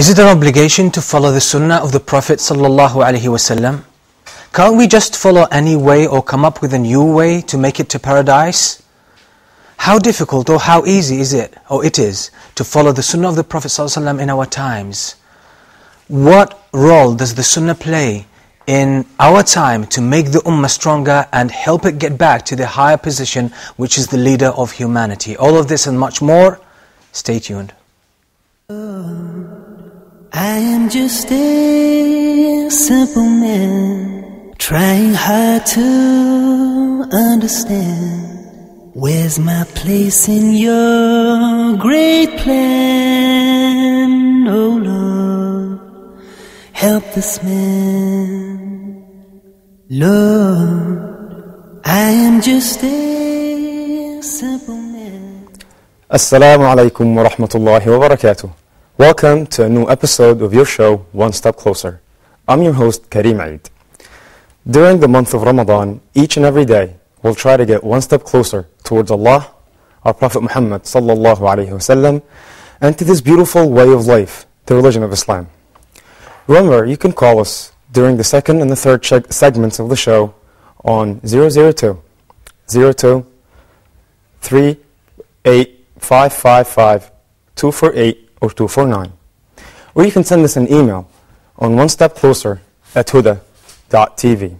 Is it an obligation to follow the sunnah of the Prophet wasallam? Can't we just follow any way or come up with a new way to make it to paradise? How difficult or how easy is it, or it is, to follow the sunnah of the Prophet ﷺ in our times? What role does the sunnah play in our time to make the ummah stronger and help it get back to the higher position which is the leader of humanity? All of this and much more, stay tuned. Oh. I am just a simple man trying hard to understand Where's my place in your great plan? Oh Lord, help this man. Lord, I am just a simple man. Assalamu alaikum wa rahmatullahi wa barakatuh. Welcome to a new episode of your show, One Step Closer. I'm your host, Kareem Eid. During the month of Ramadan, each and every day, we'll try to get one step closer towards Allah, our Prophet Muhammad sallallahu alaihi wasallam, and to this beautiful way of life, the religion of Islam. Remember, you can call us during the second and the third segments of the show on 002 02 38555 248 or 249. Or you can send us an email on one step closer at huda.tv.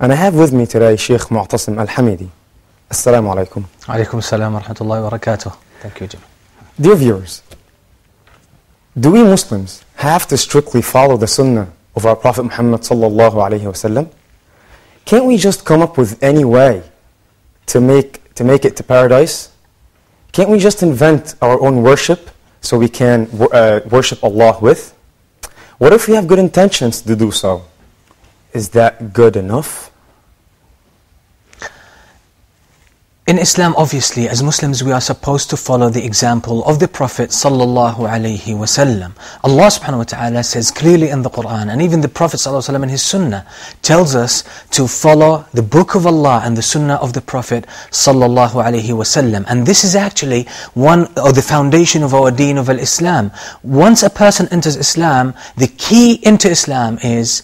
And I have with me today Sheikh Moutasem Al-Hameedi. Assalamu alaikum. Alaikum salam wa rahmatullahi wa barakatuh. Thank you, Jim. Dear viewers, do we Muslims have to strictly follow the sunnah of our Prophet Muhammad sallallahu alayhi wasallam? Can't we just come up with any way to make, to make it to paradise? Can't we just invent our own worship so we can uh, worship Allah with? What if we have good intentions to do so? Is that good enough? In Islam, obviously, as Muslims, we are supposed to follow the example of the Prophet sallallahu wasallam. Allah subhanahu wa ta'ala says clearly in the Quran, and even the Prophet wasallam in his Sunnah tells us to follow the Book of Allah and the Sunnah of the Prophet wasallam. And this is actually one of the foundation of our Deen of Islam. Once a person enters Islam, the key into Islam is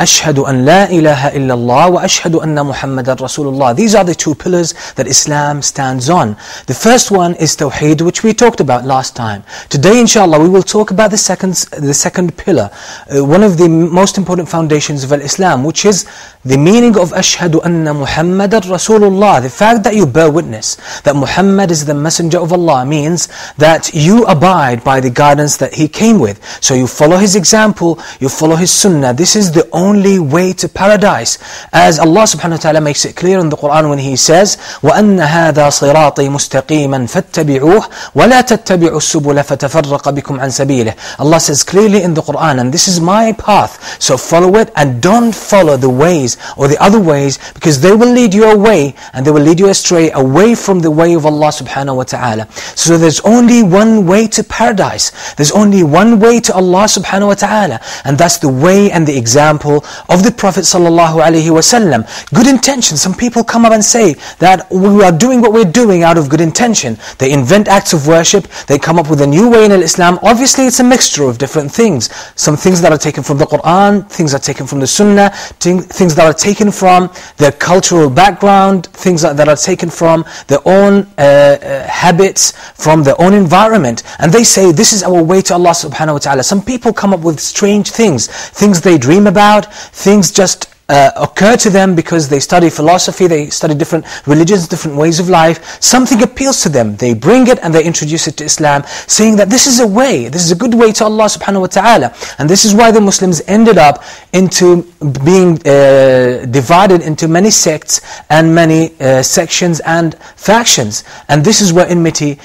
Ashhadu an la ilaha illallah wa ashhadu anna Muhammadan Rasulullah. These are the two pillars that Islam stands on. The first one is Tawheed, which we talked about last time. Today, inshallah, we will talk about the second, the second pillar, uh, one of the most important foundations of Islam, which is the meaning of Ashhadu anna Muhammadan Rasulullah. The fact that you bear witness that Muhammad is the messenger of Allah means that you abide by the guidance that he came with. So you follow his example, you follow his sunnah. This is the only only way to paradise. As Allah subhanahu wa ta'ala makes it clear in the Quran when He says, وَأَنَّ هَذَا صِرَاطِي مُسْتَقِيمًا فَاتَّبِعُوهُ وَلَا تَتَّبِعُوا السُّبُلَ فَتَفَرَّقَ بِكُمْ عَنْ سَبِيلِهِ Allah says clearly in the Quran, and this is my path, so follow it and don't follow the ways or the other ways because they will lead you away and they will lead you astray away from the way of Allah subhanahu wa ta'ala. So there's only one way to paradise. There's only one way to Allah subhanahu wa ta'ala and that's the way and the example of the Prophet ﷺ. Good intention. Some people come up and say that we are doing what we're doing out of good intention. They invent acts of worship. They come up with a new way in Islam. Obviously, it's a mixture of different things. Some things that are taken from the Quran, things are taken from the Sunnah, things that are taken from their cultural background, things that are taken from their own uh, uh, habits, from their own environment. And they say, this is our way to Allah subhanahu wa ta'ala. Some people come up with strange things, things they dream about, things just uh, occur to them because they study philosophy, they study different religions, different ways of life. Something appeals to them. They bring it and they introduce it to Islam, saying that this is a way, this is a good way to Allah subhanahu wa ta'ala. And this is why the Muslims ended up into being uh, divided into many sects and many uh, sections and factions. And this is where enmity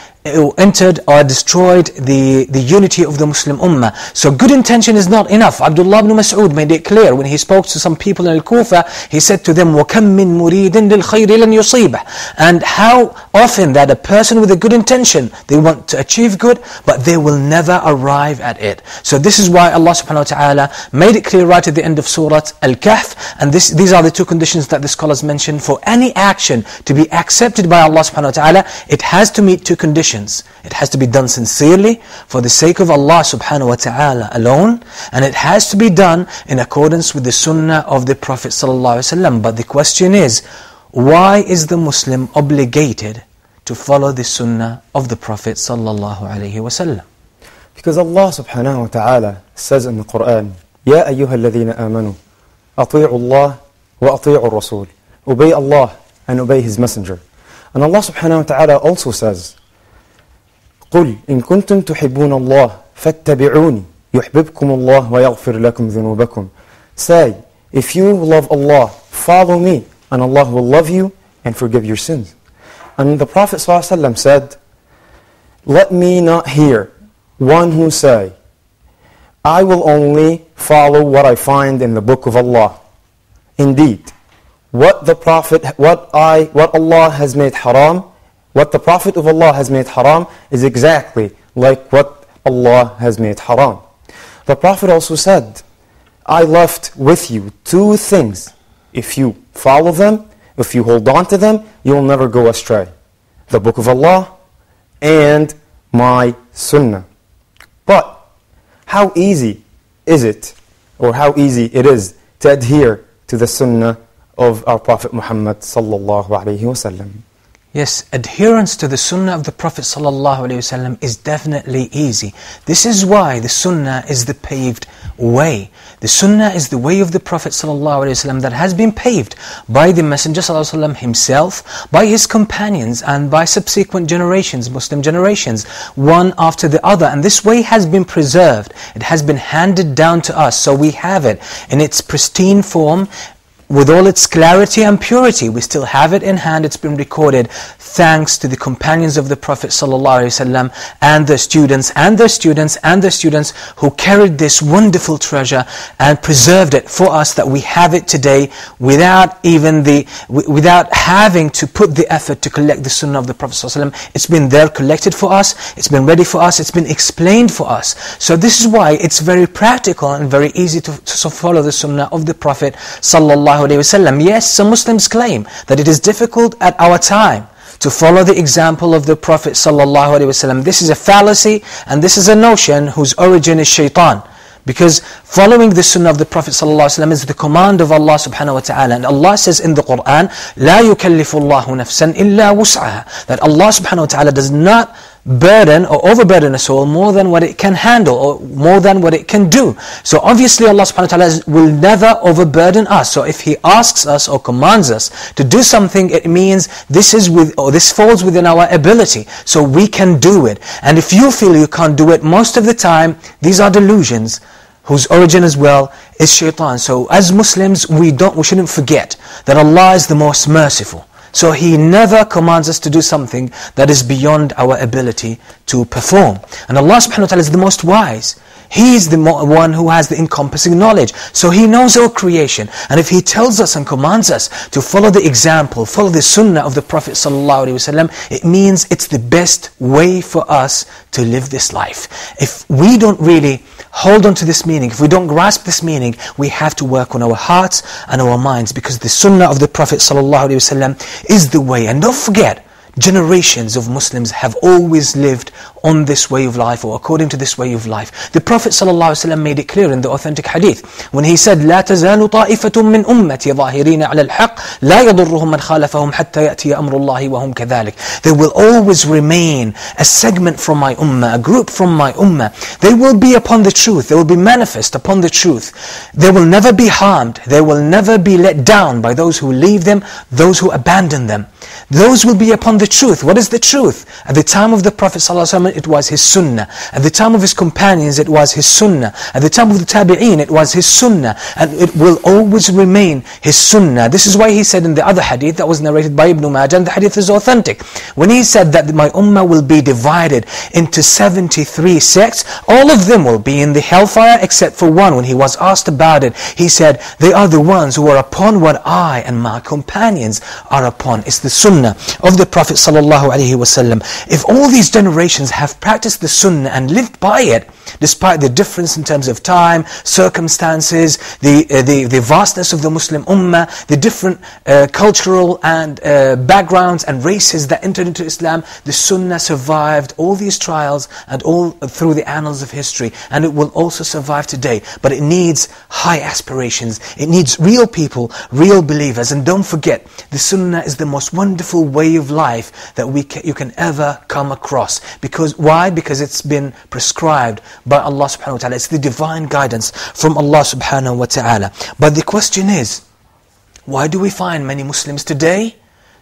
entered or destroyed the, the unity of the Muslim Ummah. So good intention is not enough. Abdullah ibn Mas'ud made it clear when he spoke to some people in Al-Kufa, he said to them, وَكَمْ مِن مُرِيدٍ لِلْخَيْرِ لَنْ يُصِيبَهُ And how often that a person with a good intention, they want to achieve good, but they will never arrive at it. So this is why Allah subhanahu wa ta'ala made it clear right at the end of Surah Al-Kahf, and this, these are the two conditions that the scholars mentioned for any action to be accepted by Allah subhanahu wa ta'ala, it has to meet two conditions intentions. It has to be done sincerely for the sake of Allah subhanahu wa ta'ala alone. And it has to be done in accordance with the sunnah of the Prophet sallallahu alaihi wasallam. But the question is, why is the Muslim obligated to follow the sunnah of the Prophet sallallahu alaihi wasallam? Because Allah subhanahu wa ta'ala says in the Quran, يا أيها الذين آمنوا أطيعوا الله وأطيعوا الرسول Obey Allah and obey His Messenger. And Allah subhanahu wa ta'ala also says, قل إن كنتم تحبون الله فاتبعوني يحببكم الله ويغفر لكم ذنوبكم Say, if you love Allah, follow me, and Allah will love you and forgive your sins. And the Prophet ﷺ said, Let me not hear one who say, I will only follow what I find in the book of Allah. Indeed, what the Prophet, what I, what Allah has made haram, what the Prophet of Allah has made haram is exactly like what Allah has made haram. The Prophet also said, I left with you two things. If you follow them, if you hold on to them, you will never go astray. The Book of Allah and my Sunnah. But how easy is it, or how easy it is to adhere to the Sunnah of our Prophet Muhammad sallallahu alaihi wasallam? Yes, adherence to the sunnah of the Prophet ﷺ is definitely easy. This is why the sunnah is the paved way. The sunnah is the way of the Prophet ﷺ that has been paved by the Messenger ﷺ himself, by his companions, and by subsequent generations, Muslim generations, one after the other. And this way has been preserved. It has been handed down to us. So we have it in its pristine form with all its clarity and purity. We still have it in hand. It's been recorded thanks to the companions of the Prophet ﷺ and the students and their students and their students who carried this wonderful treasure and preserved it for us that we have it today without even the, without having to put the effort to collect the sunnah of the Prophet ﷺ. It's been there collected for us. It's been ready for us. It's been explained for us. So this is why it's very practical and very easy to, to follow the sunnah of the Prophet sallallahu Yes, some Muslims claim that it is difficult at our time to follow the example of the Prophet ﷺ. This is a fallacy and this is a notion whose origin is shaitan. Because following the sunnah of the Prophet ﷺ is the command of Allah subhanahu wa ta'ala. And Allah says in the Quran, لا يكلف الله نفسا إلا وسعها. That Allah subhanahu wa ta'ala does not burden or overburden a soul more than what it can handle or more than what it can do. So obviously Allah subhanahu wa ta'ala will never overburden us. So if He asks us or commands us to do something, it means this is with or this falls within our ability. So we can do it. And if you feel you can't do it, most of the time, these are delusions whose origin as well is shaitan. So as Muslims, we don't we shouldn't forget that Allah is the most merciful. So He never commands us to do something that is beyond our ability to perform. And Allah subhanahu wa ta'ala is the most wise. He is the one who has the encompassing knowledge. So He knows all creation. And if He tells us and commands us to follow the example, follow the sunnah of the Prophet ﷺ, it means it's the best way for us to live this life. If we don't really hold on to this meaning, if we don't grasp this meaning, we have to work on our hearts and our minds because the sunnah of the Prophet is the way. And don't forget, generations of Muslims have always lived on this way of life or according to this way of life. The Prophet ﷺ made it clear in the authentic hadith when he said, لا تزال طائفة من أمتي ظاهرين على الحق لا يضرهم من خالفهم حتى يأتي أمر الله وهم كذلك. There will always remain a segment from my ummah, a group from my ummah. They will be upon the truth. They will be manifest upon the truth. They will never be harmed. They will never be let down by those who leave them, those who abandon them. Those will be upon the truth. What is the truth? At the time of the Prophet ﷺ, it was his sunnah. At the time of his companions, it was his sunnah. At the time of the tabi'een, it was his sunnah. And it will always remain his sunnah. This is why he said in the other hadith that was narrated by Ibn Majah, and the hadith is authentic. When he said that my ummah will be divided into 73 sects, all of them will be in the hellfire except for one. When he was asked about it, he said, they are the ones who are upon what I and my companions are upon. It's the sunnah of the Prophet Prophet wasallam, if all these generations have practiced the sunnah and lived by it, despite the difference in terms of time, circumstances, the, uh, the, the vastness of the Muslim ummah, the different uh, cultural and uh, backgrounds and races that entered into Islam, the sunnah survived all these trials and all through the annals of history, and it will also survive today. But it needs high aspirations. It needs real people, real believers. And don't forget, the sunnah is the most wonderful way of life that we you can ever come across. Because Why? Because it's been prescribed by Allah subhanahu wa ta'ala. It's the divine guidance from Allah subhanahu wa ta'ala. But the question is, why do we find many Muslims today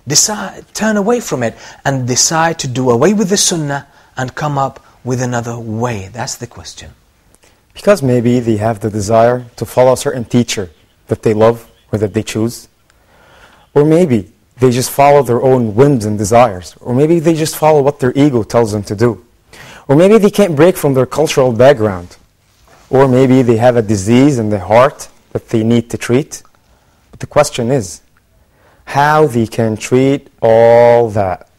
decide, turn away from it and decide to do away with the sunnah and come up with another way? That's the question. Because maybe they have the desire to follow a certain teacher that they love or that they choose. Or maybe they just follow their own whims and desires. Or maybe they just follow what their ego tells them to do. Or maybe they can't break from their cultural background. Or maybe they have a disease in their heart that they need to treat. But the question is, how they can treat all that?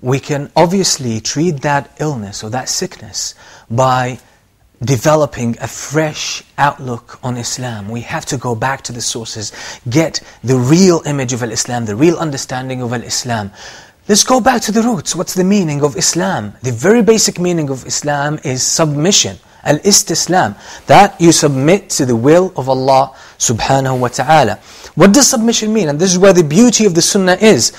We can obviously treat that illness or that sickness by developing a fresh outlook on Islam. We have to go back to the sources, get the real image of Islam, the real understanding of Islam. Let's go back to the roots. What's the meaning of Islam? The very basic meaning of Islam is submission. Al-istislam. That you submit to the will of Allah subhanahu wa ta'ala. What does submission mean? And this is where the beauty of the sunnah is.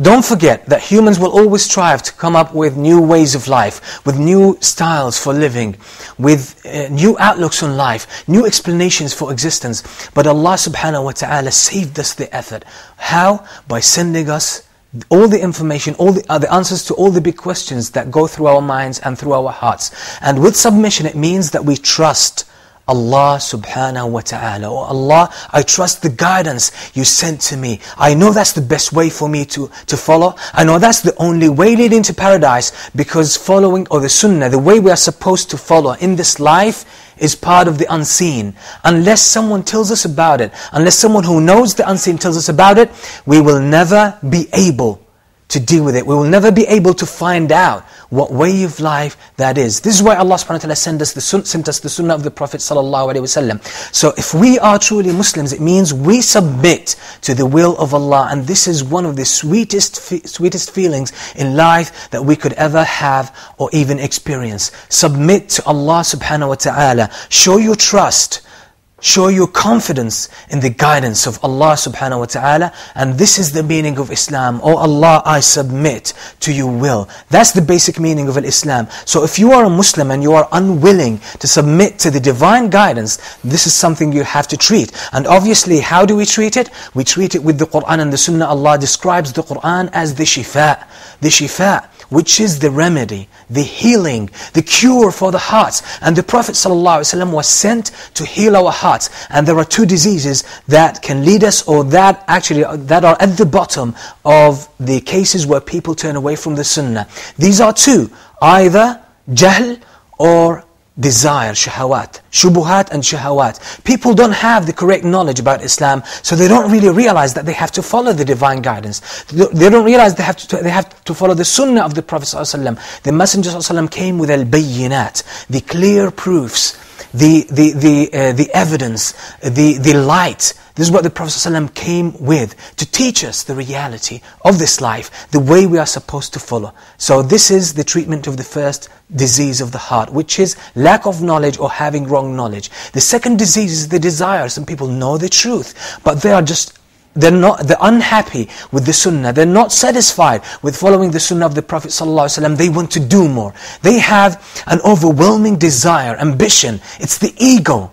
Don't forget that humans will always strive to come up with new ways of life, with new styles for living, with uh, new outlooks on life, new explanations for existence. But Allah subhanahu wa ta'ala saved us the effort. How? By sending us all the information, all the, uh, the answers to all the big questions that go through our minds and through our hearts. And with submission, it means that we trust Allah subhanahu wa ta'ala. Oh Allah, I trust the guidance you sent to me. I know that's the best way for me to, to follow. I know that's the only way leading to paradise because following, or the sunnah, the way we are supposed to follow in this life is part of the unseen. Unless someone tells us about it, unless someone who knows the unseen tells us about it, we will never be able to deal with it. We will never be able to find out what way of life that is. This is why Allah subhanahu wa ta'ala sent us, the sent us the sunnah of the Prophet sallallahu alaihi wasallam. So if we are truly Muslims, it means we submit to the will of Allah. And this is one of the sweetest, sweetest feelings in life that we could ever have or even experience. Submit to Allah subhanahu wa ta'ala. Show your trust Show your confidence in the guidance of Allah subhanahu wa ta'ala. And this is the meaning of Islam. Oh Allah, I submit to your will. That's the basic meaning of Islam. So if you are a Muslim and you are unwilling to submit to the divine guidance, this is something you have to treat. And obviously, how do we treat it? We treat it with the Qur'an and the Sunnah. Allah describes the Qur'an as the shifa. The shifa which is the remedy, the healing, the cure for the hearts. And the Prophet ﷺ was sent to heal our hearts. And there are two diseases that can lead us or that actually uh, that are at the bottom of the cases where people turn away from the sunnah. These are two, either jahl or desire, shahawat, shubuhat and shahawat. People don't have the correct knowledge about Islam, so they don't really realize that they have to follow the divine guidance. They don't realize they have to, they have to follow the sunnah of the Prophet ﷺ. The Messenger ﷺ came with al-bayyinat, the clear proofs, the, the, the, uh, the evidence, the, the light, this is what the Prophet ﷺ came with to teach us the reality of this life, the way we are supposed to follow. So this is the treatment of the first disease of the heart, which is lack of knowledge or having wrong knowledge. The second disease is the desire. Some people know the truth, but they are just they're not they're unhappy with the sunnah they're not satisfied with following the sunnah of the prophet ﷺ. they want to do more they have an overwhelming desire ambition it's the ego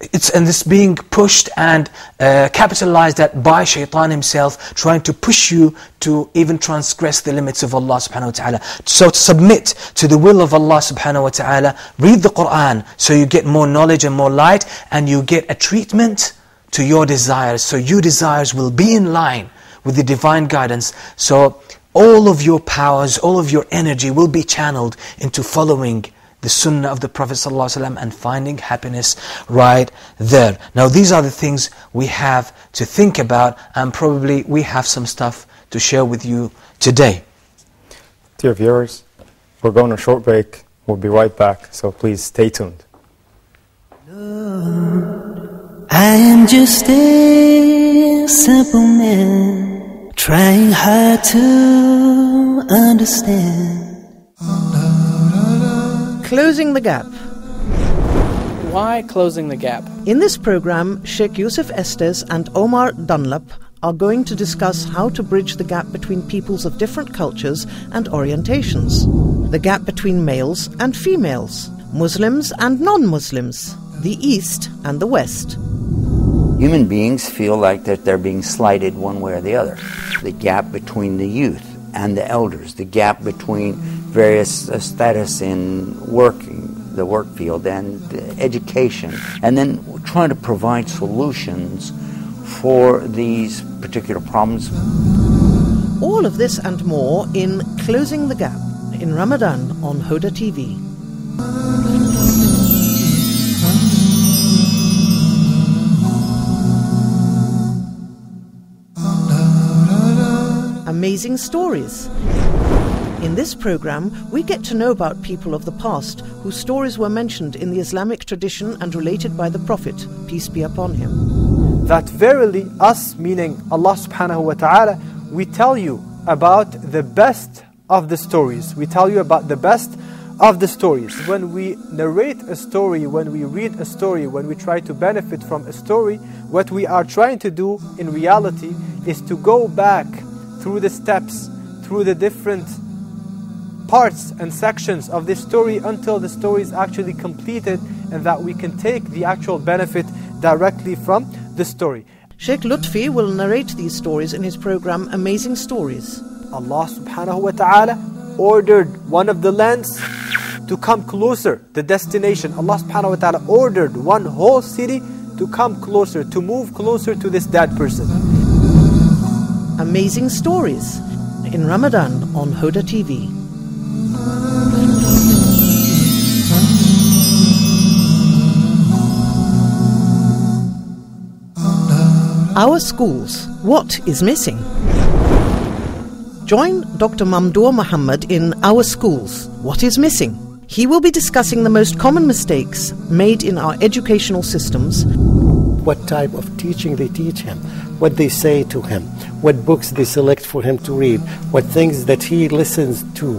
it's and this being pushed and uh, capitalized at by shaitan himself, trying to push you to even transgress the limits of Allah subhanahu wa ta'ala. So to submit to the will of Allah subhanahu wa ta'ala, read the Qur'an so you get more knowledge and more light and you get a treatment to your desires. So your desires will be in line with the divine guidance. So all of your powers, all of your energy will be channeled into following the sunnah of the Prophet ﷺ and finding happiness right there. Now these are the things we have to think about and probably we have some stuff to share with you today. Dear viewers, we're going on a short break. We'll be right back, so please stay tuned. I am just a simple man trying hard to understand. Closing the Gap. Why closing the gap? In this program, Sheikh Yusuf Estes and Omar Dunlap are going to discuss how to bridge the gap between peoples of different cultures and orientations, the gap between males and females, Muslims and non Muslims, the East and the West. Human beings feel like that they're being slighted one way or the other. The gap between the youth and the elders, the gap between various uh, status in working, the work field, and education, and then trying to provide solutions for these particular problems. All of this and more in Closing the Gap in Ramadan on Huda TV. Amazing stories. In this program, we get to know about people of the past whose stories were mentioned in the Islamic tradition and related by the Prophet, peace be upon him. that verily us, meaning Allah subhanahu wa ta'ala, we tell you about the best of the stories. We tell you about the best of the stories. When we narrate a story, when we read a story, when we try to benefit from a story, what we are trying to do in reality is to go back through the steps, through the different parts and sections of this story until the story is actually completed and that we can take the actual benefit directly from the story. Sheikh Lutfi will narrate these stories in his program Amazing Stories. Allah subhanahu wa ta'ala ordered one of the lands to come closer, the destination. Allah subhanahu wa ta'ala ordered one whole city to come closer, to move closer to this dead person. Amazing Stories in Ramadan on Huda TV. Our schools. What is missing? Join Dr. Mamdouh Muhammad in Our Schools. What is missing? He will be discussing the most common mistakes made in our educational systems what type of teaching they teach him, what they say to him, what books they select for him to read, what things that he listens to,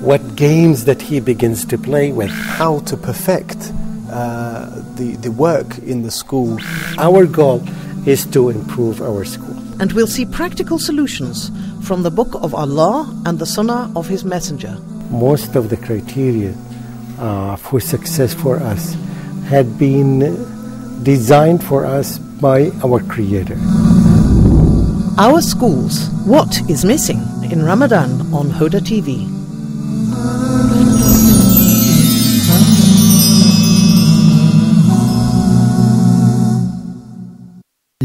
what games that he begins to play with. how to perfect uh, the, the work in the school. Our goal is to improve our school. and we'll see practical solutions from the Book of Allah and the Sunnah of His Messenger. Most of the criteria uh, for success for us had been designed for us by our Creator. Our schools. What is missing in Ramadan on Huda TV?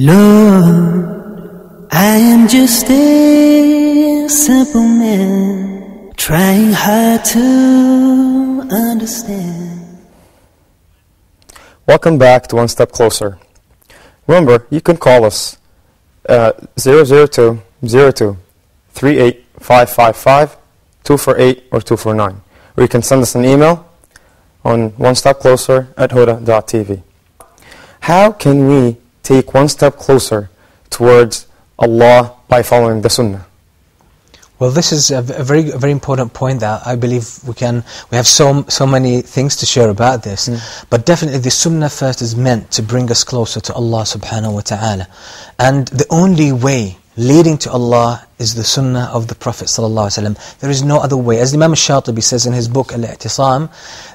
Lord, I am just a simple man trying hard to understand. Welcome back to One Step Closer. Remember, you can call us uh, 002 02 38 555 248 or 249. Or you can send us an email on one step closer at huda.tv. How can we take one step closer towards Allah by following the Sunnah? Well, this is a, very, a very important point that I believe we can. We have so so many things to share about this, but definitely the Sunnah first is meant to bring us closer to Allah Subhanahu wa Taala, and the only way leading to Allah is the Sunnah of the Prophet sallallahu alaihi wasallam. There is no other way. As Imam Shatibi says in his book Al-I'tisam,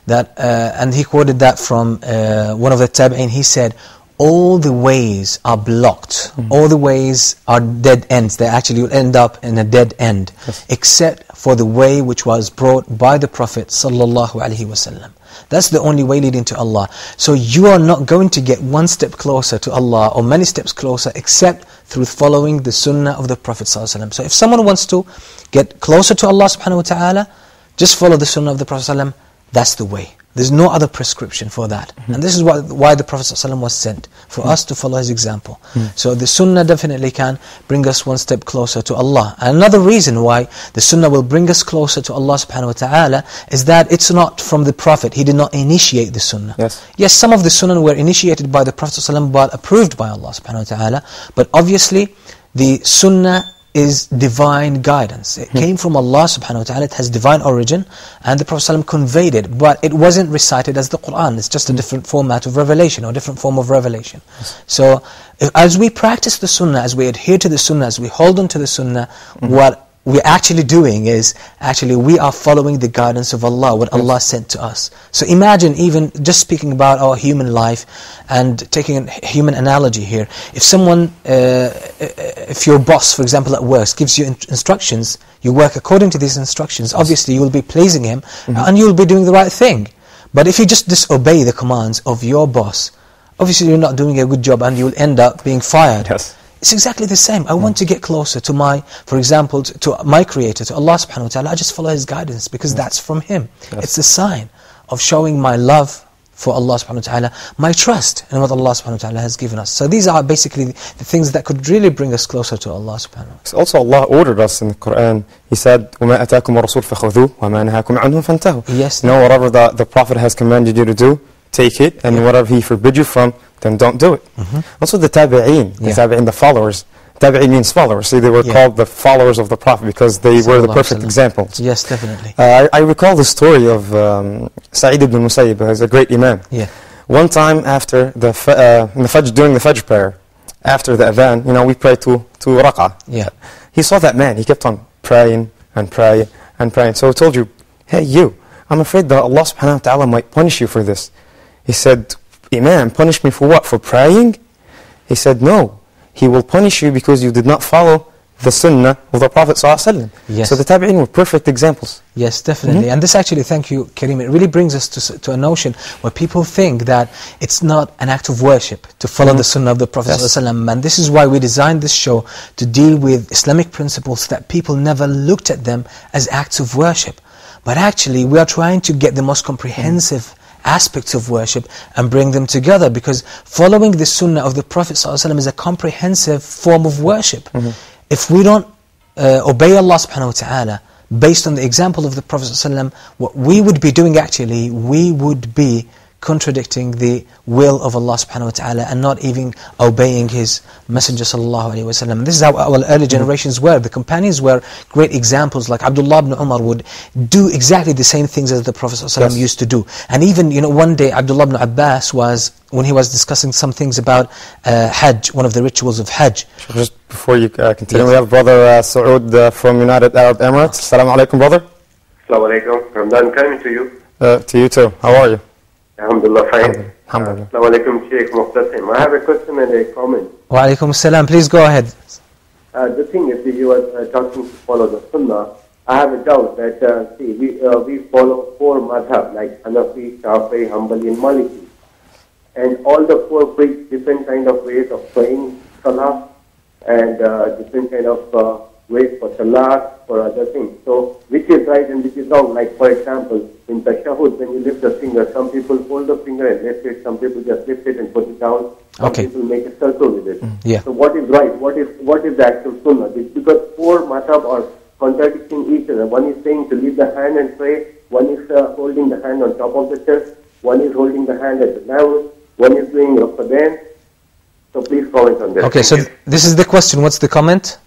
that uh, and he quoted that from uh, one of the Tabi'in. He said. All the ways are blocked. Hmm. All the ways are dead ends. They actually will end up in a dead end, except for the way which was brought by the Prophet sallallahu alaihi wasallam. That's the only way leading to Allah. So you are not going to get one step closer to Allah or many steps closer except through following the sunnah of the Prophet sallallahu alaihi wasallam. So if someone wants to get closer to Allah subhanahu wa ta'ala, just follow the sunnah of the Prophet sallallahu alaihi wasallam. That's the way. There's no other prescription for that. Mm-hmm. And this is why, why the Prophet ﷺ was sent, for mm-hmm. us to follow his example. Mm-hmm. So the sunnah definitely can bring us one step closer to Allah. And another reason why the sunnah will bring us closer to Allah subhanahu wa ta'ala is that it's not from the Prophet. He did not initiate the sunnah. Yes. Yes, some of the sunnah were initiated by the Prophet ﷺ but approved by Allah subhanahu wa ta'ala. But obviously, the sunnah is divine guidance. It hmm. came from Allah subhanahu wa ta'ala, it has divine origin, and the Prophet ﷺ conveyed it, but it wasn't recited as the Qur'an, it's just a hmm. different format of revelation, or different form of revelation. So, if, as we practice the sunnah, as we adhere to the sunnah, as we hold on to the sunnah, hmm. what we're actually doing is, actually we are following the guidance of Allah, what Allah sent to us. So imagine even, just speaking about our human life, and taking a human analogy here, if someone, uh, if your boss, for example, at work, gives you in- instructions, you work according to these instructions, obviously you will be pleasing him, and you will be doing the right thing. But if you just disobey the commands of your boss, obviously you're not doing a good job and you'll end up being fired. Yes. It's exactly the same. I want to get closer to my, for example, to, to my Creator, to Allah subhanahu wa ta'ala. I just follow His guidance because that's from Him. It's a sign of showing my love for Allah subhanahu wa ta'ala, my trust in what Allah subhanahu wa ta'ala has given us. So these are basically the things that could really bring us closer to Allah subhanahu wa ta'ala. So Also Allah ordered us in the Quran, He said, وَمَا أَتَاكُمُ الرَّسُولُ فَخُذُوهُ وَمَا نَهَاكُمْ عَنْهُ فَانْتَهُوا Yes. You know, whatever the, the Prophet has commanded you to do, take it, and whatever He forbid you from, then don't do it. Also the tabi'een, the Mm-hmm. Yeah. tabi'een, the followers. Tabi'een means followers. See, they were Yeah. called the followers of the Prophet because they were the perfect examples. Yes, definitely. Uh, I, I recall the story of um, Sa'id ibn Musayyib, who's a great imam. Yeah. One time after the, f- uh, in the Fajr, during the Fajr prayer, after the Adhan, you know, we pray to, to Raq'ah. Yeah. He saw that man, he kept on praying and praying and praying. So he told you, hey you, I'm afraid that Allah subhanahu wa ta'ala might punish you for this. He said, Imam, punish me for what? For praying? He said, no. He will punish you because you did not follow the sunnah of the Prophet ﷺ. Yes. So the tabi'in were perfect examples. Yes, definitely. Mm-hmm. And this actually, thank you, Kareem, it really brings us to, to a notion where people think that it's not an act of worship to follow the sunnah of the Prophet Mm-hmm. Yes. ﷺ. And this is why we designed this show to deal with Islamic principles that people never looked at them as acts of worship. But actually, we are trying to get the most comprehensive aspects of worship and bring them together because following the sunnah of the Prophet ﷺ is a comprehensive form of worship. Mm-hmm. If we don't uh, obey Allah subhanahu wa ta'ala based on the example of the Prophet ﷺ, what we would be doing actually, we would be contradicting the will of Allah subhanahu wa ta'ala and not even obeying His Messenger sallallahu alayhi wa sallam. This is how our early generations were. The companions were great examples, like Abdullah ibn Umar would do exactly the same things as the Prophet ﷺ Yes. used to do. And even, you know, one day Abdullah ibn Abbas was, when he was discussing some things about uh, Hajj, one of the rituals of Hajj, Just before you uh, continue, Yes. we have brother uh, Saud uh, from United Arab Emirates. Assalamu alaikum, brother. Assalamu alaikum. Ramadan coming to you. Uh, to you too. How are you? Alhamdulillah, fine. Alhamdulillah. Assalamu alaikum, Sheikh Moutasem. I have a question and a comment. Wa alaikum salam, please go ahead. Uh, the thing is, if you were uh, talking to follow the Sunnah. I have a doubt that, uh, see, we, uh, we follow four madhab, like Hanafi, Shafi, Hanbali, and Maliki. And all the four preach different kind of ways of praying Salah and uh, different kind of ways for Salah, for other things. So, which is right and which is wrong? Like, for example, in Tashahud, when you lift the finger, some people hold the finger and lift it, some people just lift it and put it down, some Okay. people make a circle with it. yeah. So what is right? What is what is the actual sunnah? It's because four matab are contradicting each other. One is saying to leave the hand and pray. One is uh, holding the hand on top of the chest. One is holding the hand at the navel. One is doing Raqadan. So please comment on this. Okay, so th- this is the question. What's the comment?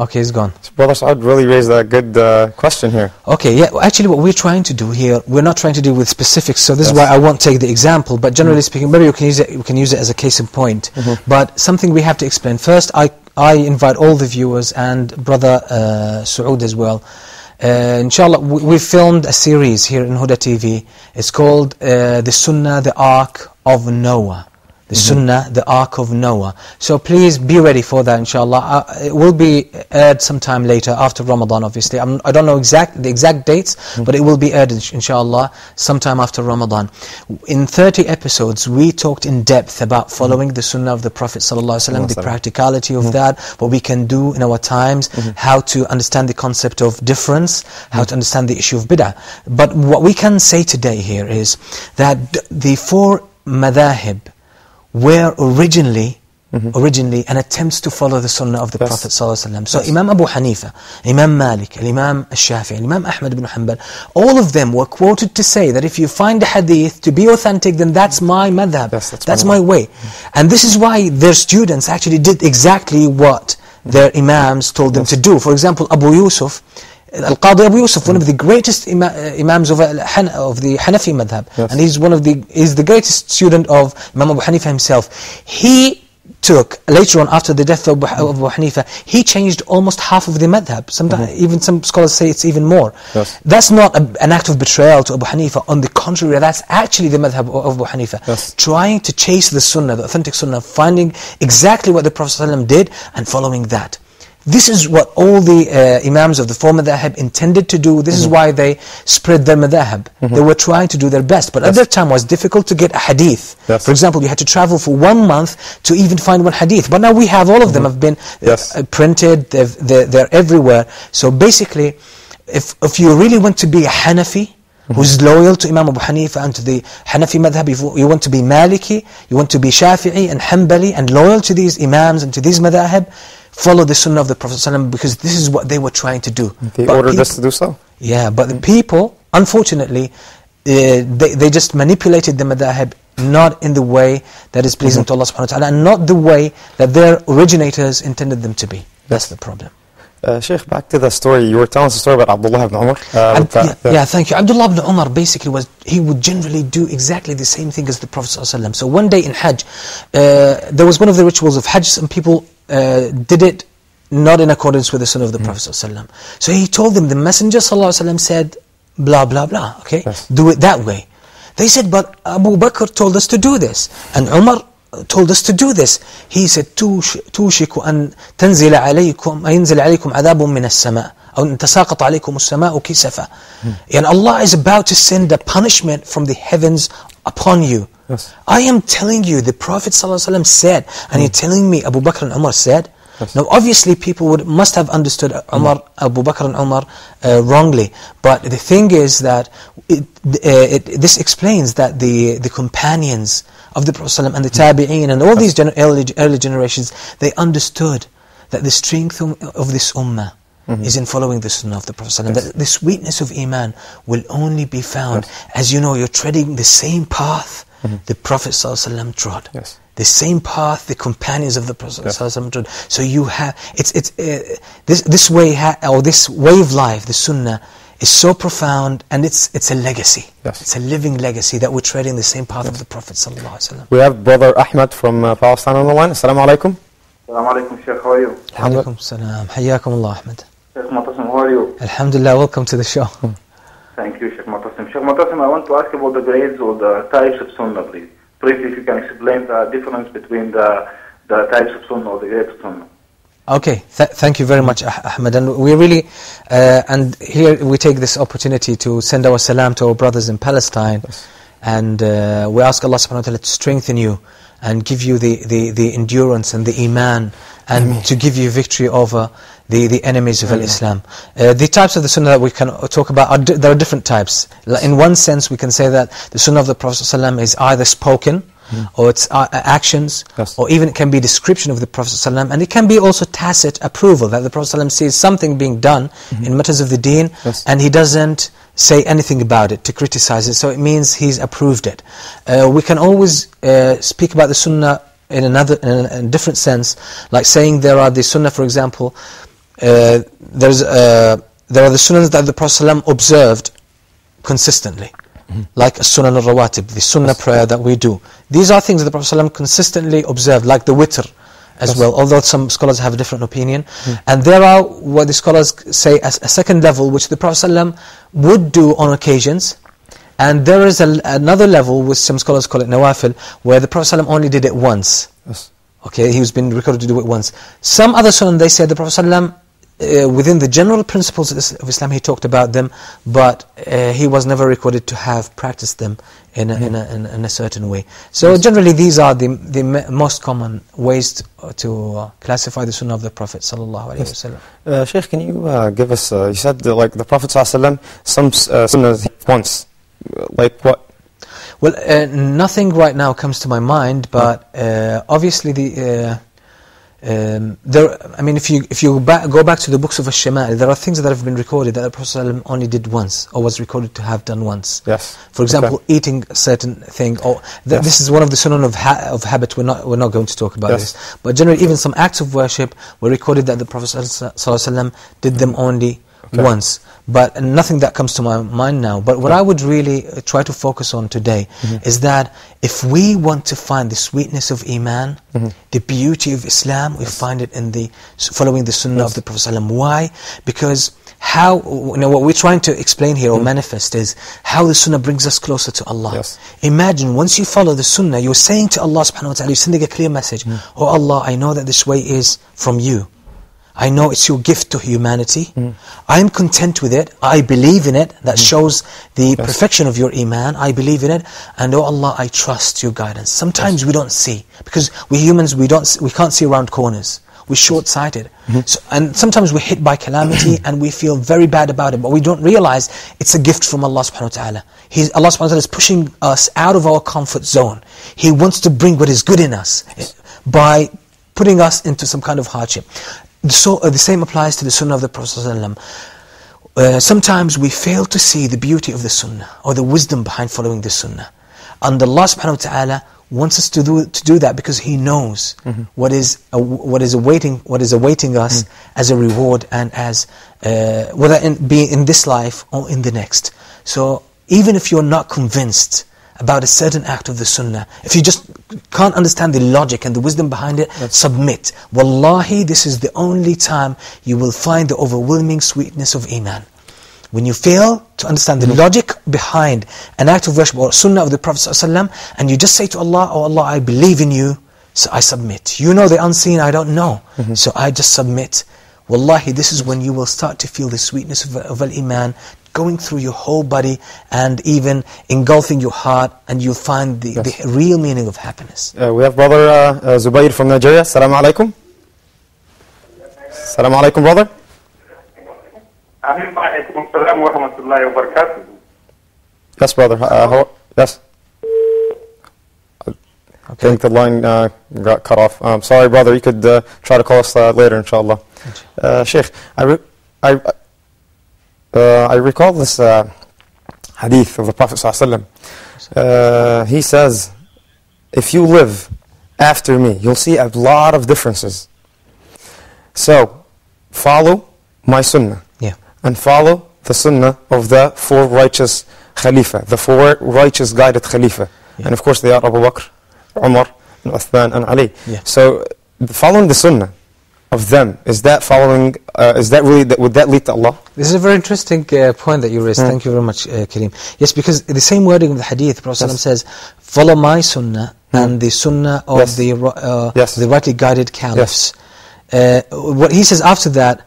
Okay, he's gone. So brother Saud really raised a good uh, question here. Okay, yeah, well, actually what we're trying to do here, we're not trying to deal with specifics, so this is why I won't take the example, but generally speaking, maybe we can use it, we can use it as a case in point. But something we have to explain. First, I, I invite all the viewers and brother uh, Saud as well. Uh, inshallah, we, we filmed a series here in Huda TV. It's called uh, The Sunnah, the Ark of Noah. The Sunnah, the Ark of Noah. So please be ready for that, inshallah. Uh, it will be aired sometime later, after Ramadan, obviously. I'm, I don't know exact the exact dates, but it will be aired, inshallah, sometime after Ramadan. In 30 episodes, we talked in depth about following the Sunnah of the Prophet ﷺ, the practicality of that, what we can do in our times, how to understand the concept of difference, how to understand the issue of bid'ah. But what we can say today here is that the four madahib were originally mm-hmm. originally an attempt to follow the sunnah of the Prophet ﷺ. So Imam Abu Hanifa, Imam Malik, Imam Shafi'i, Imam Ahmad ibn Hanbal, all of them were quoted to say that if you find a hadith to be authentic, then that's my madhab, that's, my way. Mm-hmm. And this is why their students actually did exactly what their mm-hmm. imams told them to do. For example, Abu Yusuf, Al-Qadi Abu Yusuf, one of the greatest ima- uh, imams of, al-Han- of the Hanafi madhab, and he's one of the he's the greatest student of Imam Abu Hanifa himself. He took later on after the death of Abu, Abu Hanifa, he changed almost half of the madhab. Sometimes even some scholars say it's even more. Yes. That's not a, an act of betrayal to Abu Hanifa. On the contrary, that's actually the madhab of Abu Hanifa. Trying to chase the sunnah, the authentic sunnah, finding exactly what the Prophet ﷺ did and following that. This is what all the uh, imams of the former madhab intended to do. This is why they spread their madhab. They were trying to do their best. But at that time it was difficult to get a hadith. For example, you had to travel for one month to even find one hadith. But now we have all of them have been uh, uh, printed. They're, they're everywhere. So basically, if, if you really want to be a Hanafi, who's loyal to Imam Abu Hanifa and to the Hanafi madhab, if you want to be Maliki, you want to be Shafi'i and Hanbali and loyal to these imams and to these madhab, follow the sunnah of the Prophet ﷺ because this is what they were trying to do. They But ordered peop- us to do so. yeah, but the people, unfortunately, uh, they, they just manipulated the madahib not in the way that is pleasing to Allah subhanahu wa ta'ala and not the way that their originators intended them to be. That's the problem. Uh, Sheikh, back to the story. You were telling us a story about Abdullah ibn Umar. Uh, Ab- with that- yeah, yeah, thank you. Abdullah ibn Umar basically was, he would generally do exactly the same thing as the Prophet ﷺ. So one day in Hajj, uh, there was one of the rituals of Hajj, some people uh, did it not in accordance with the sunnah of the Prophet ﷺ. So he told them, the Messenger ﷺ said, blah, blah, blah, okay? Do it that way. They said, but Abu Bakr told us to do this. And Umar told us to do this. He said, "توش- توشك أن تنزل عليكم ينزل عليكم عذاب من السماء أو أن تساقط عليكم السماء كسفا And Allah is about to send a punishment from the heavens upon you. I am telling you, the Prophet ﷺ said, and you're telling me Abu Bakr and Umar said, now obviously people would must have understood Umar, Abu Bakr and Umar uh, wrongly, but the thing is that it, uh, it, this explains that the, the companions of the Prophet ﷺ and the Tabi'een and all these early, early generations, they understood that the strength of this ummah Mm -hmm. is in following the sunnah of the Prophet yes. that the sweetness of Iman will only be found yes. as you know you're treading the same path mm -hmm. the Prophet trod yes. the same path the companions of the Prophet yes. trod so you have it's, it's, uh, this, this way or this way of life the sunnah is so profound and it's it's a legacy. Yes. It's a living legacy that we're treading the same path of the Prophet ﷺ. We have brother Ahmed from uh, Palestine on the line. Assalamu alaikum. Assalamu alaikum, Sheikh. How are you? Alaikum salam. Hayyakum Allah Ahmed. Sheikh Moutasem, how are you? Alhamdulillah, welcome to the show. Thank you, Sheikh Moutasem. Sheikh Moutasem, I want to ask about the grades or the types of Sunnah, please. Briefly, if you can explain the difference between the, the types of Sunnah or the grades of Sunnah. Okay, th- thank you very much, Ah- Ahmed. And we really, uh, and here we take this opportunity to send our salam to our brothers in Palestine, and uh, we ask Allah subhanahu wa taala to strengthen you and give you the, the, the endurance and the iman, and to give you victory over the, the enemies of Islam. Uh, the types of the sunnah that we can talk about, are there are different types. In one sense, we can say that the sunnah of the Prophet ﷺ is either spoken, or it's uh, actions, or even it can be description of the Prophet ﷺ, and it can be also tacit approval, that the Prophet ﷺ sees something being done in matters of the deen, and he doesn't say anything about it, to criticize it, so it means he's approved it. Uh, we can always uh, speak about the sunnah in another, in a, in a different sense, like saying there are the sunnah, for example, uh, there's, uh, there are the sunnahs that the Prophet ﷺ observed consistently like a sunan al-rawatib, the sunnah prayer that we do. These are things that the Prophet ﷺ consistently observed, like the witr as Yes. well, although some scholars have a different opinion. And there are what the scholars say as a second level, which the Prophet ﷺ would do on occasions, And there is a, another level, which some scholars call it nawafil, where the Prophet ﷺ only did it once. Yes. Okay, he was been recorded to do it once. Some other sunnah, they said the Prophet ﷺ, uh, within the general principles of Islam, he talked about them, but uh, he was never recorded to have practiced them in a, in a, in a, in a certain way. So generally, these are the the most common ways to, to uh, classify the sunnah of the Prophet sallallahu alaihi wasallam. Uh, Sheikh, can you uh, give us, uh, you said uh, like the Prophet ﷺ, some uh, sunnahs once. Like what? Well, uh, nothing right now comes to my mind, but uh, obviously the. Um, there, I mean, if you if you ba- go back to the books of Ash-Shama'il, there are things that have been recorded that the Prophet ﷺ only did once, or was recorded to have done once. Yes. For example, Okay. eating a certain thing, or th- Yes. this is one of the sunan of ha- of habit. We're not we're not going to talk about Yes. this, but generally, even some acts of worship were recorded that the Prophet ﷺ did them only Once. But nothing that comes to my mind now. But what I would really uh, try to focus on today Mhm. is that if we want to find the sweetness of iman, Mhm. the beauty of Islam, we find it in the following the Sunnah of the Prophet ﷺ. Why? Because how you know what we're trying to explain here or manifest is how the Sunnah brings us closer to Allah. Imagine once you follow the Sunnah, you're saying to Allah Subhanahu wa Taala, you're sending a clear message. Oh Allah, I know that this way is from you. I know it's your gift to humanity. I am content with it. I believe in it. That shows the perfection of your iman. I believe in it. And oh Allah, I trust your guidance. Sometimes we don't see because we humans we don't we can't see around corners. We're short-sighted. So, and sometimes we're hit by calamity and we feel very bad about it, but we don't realize it's a gift from Allah subhanahu wa ta'ala. He's, Allah subhanahu wa ta'ala is pushing us out of our comfort zone. He wants to bring what is good in us eh, by putting us into some kind of hardship. So uh, the same applies to the Sunnah of the Prophet ﷺ. Uh, sometimes we fail to see the beauty of the Sunnah or the wisdom behind following the Sunnah. And Allah subhanahu wa ta'ala wants us to do, to do that because He knows what is uh, what is awaiting what is awaiting us as a reward and as uh, whether in, be in this life or in the next. So even if you're not convinced about a certain act of the sunnah, if you just can't understand the logic and the wisdom behind it, submit. Wallahi, this is the only time you will find the overwhelming sweetness of iman. When you fail to understand the mm-hmm. logic behind an act of worship or sunnah of the Prophet ﷺ, and you just say to Allah, Oh Allah, I believe in you, so I submit. You know the unseen, I don't know. Mm-hmm. So I just submit. Wallahi, this is when you will start to feel the sweetness of, of al-iman going through your whole body and even engulfing your heart and you'll find the, yes. the real meaning of happiness. Uh, we have brother uh, uh, Zubair from Nigeria. Salam alaikum. Salam alaikum brother. Yes brother. Uh, yes. Okay. I think the line uh, got cut off. I'm sorry, brother. You could uh, try to call us uh, later, inshallah. Uh, Sheikh, I, I, uh, I recall this uh, hadith of the Prophet ﷺ. Uh, he says, if you live after me, you'll see a lot of differences. So, follow my sunnah. Yeah. And follow the sunnah of the four righteous Khalifa, the four righteous guided Khalifa. And of course they are Abu Bakr, Umar, and Uthman, and Ali. Yeah. So, following the sunnah of them, is that following, uh, is that really, that, would that lead to Allah? This is a very interesting uh, point that you raised. Mm. Thank you very much, uh, Kareem. Yes, because the same wording of the hadith, Prophet Yes. says, follow my sunnah and the sunnah of Yes. the, uh, Yes. the rightly guided caliphs. Uh, what he says after that,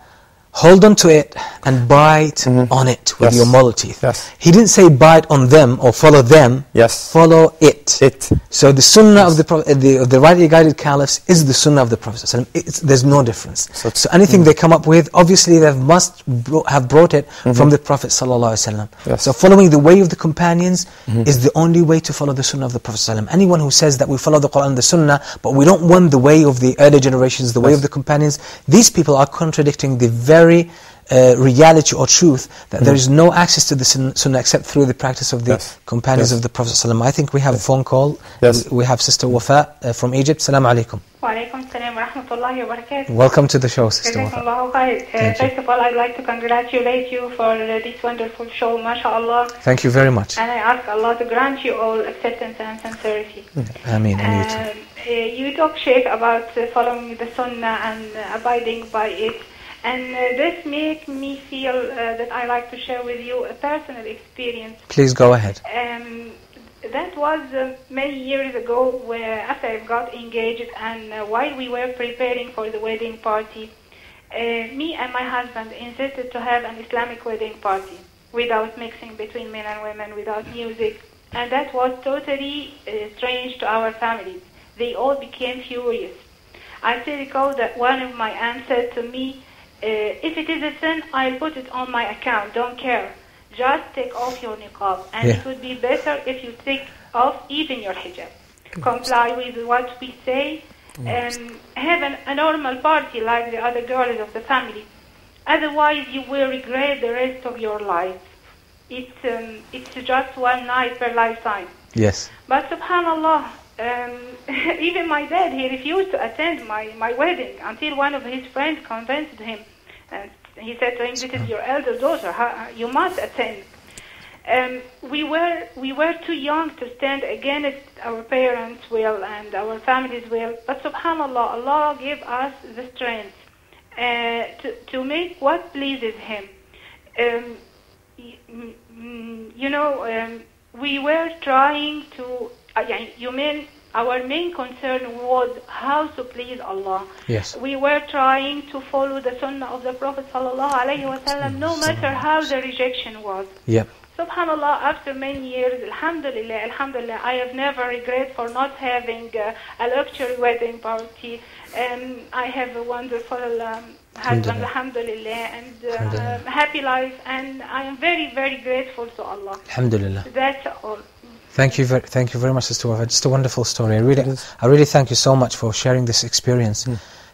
Hold on to it and bite mm-hmm. on it with yes. your molar teeth. Yes. He didn't say bite on them or follow them. Yes. Follow it. It. So the sunnah yes. of the, the of the rightly guided caliphs is the sunnah of the Prophet. It's, there's no difference. So, so anything mm. they come up with, obviously they must bro- have brought it mm-hmm. from the Prophet sallallahu yes. So following the way of the companions mm-hmm. is the only way to follow the sunnah of the Prophet Anyone who says that we follow the Quran and the sunnah, but we don't want the way of the earlier generations, the way of the companions, these people are contradicting the very very uh, reality or truth that mm-hmm. there mm. is no access to the sunnah except through the practice of the yes. companions yes. of the Prophet I think we have yes. a phone call. Yes. Uh, we, have Sister Wafa uh, from Egypt. Salam alaikum. Welcome to the show, Sister Wafa. Uh, first of all, I'd like to congratulate you for uh, this wonderful show, mashallah. Thank you very much. And I ask Allah to grant you all acceptance and sincerity. Mm. mean, And you, uh, you talk, Sheikh, about following the sunnah and abiding by it. And uh, this make me feel uh, that I like to share with you a personal experience. Please go ahead. Um, that was uh, many years ago where after I got engaged and uh, while we were preparing for the wedding party, uh, me and my husband insisted to have an Islamic wedding party without mixing between men and women, without music. And that was totally uh, strange to our families. They all became furious. I still recall that one of my aunts said to me, if it is a sin, I'll put it on my account, don't care. Just take off your niqab. And Yeah. it would be better if you take off even your hijab. Comply with what we say and have an, a normal party like the other girls of the family. Otherwise, you will regret the rest of your life. It's, um, it's just one night per lifetime. Yes. But subhanallah, um, even my dad, he refused to attend my, my wedding until one of his friends convinced him. And he said to him, "This is your elder daughter. You must attend." Um, we were we were too young to stand against our parents' will and our families' will, but Subhanallah, Allah gave us the strength uh, to to make what pleases Him. Um, mm, mm, you know, um, we were trying to. Uh, you mean our main concern was how to please Allah. Yes. We were trying to follow the sunnah of the Prophet wasallam, no matter how the rejection was. Yep. Subhanallah, after many years, Alhamdulillah, Alhamdulillah, I have never regret for not having uh, a luxury wedding party. Um, I have a wonderful um, husband, Alhamdulillah, and uh, Alhamdulillah. happy life, and I am very, very grateful to Allah. Alhamdulillah. That's all. Thank you very, thank you very much, Sister Wafa. Just a wonderful story. I really, I really thank you so much for sharing this experience.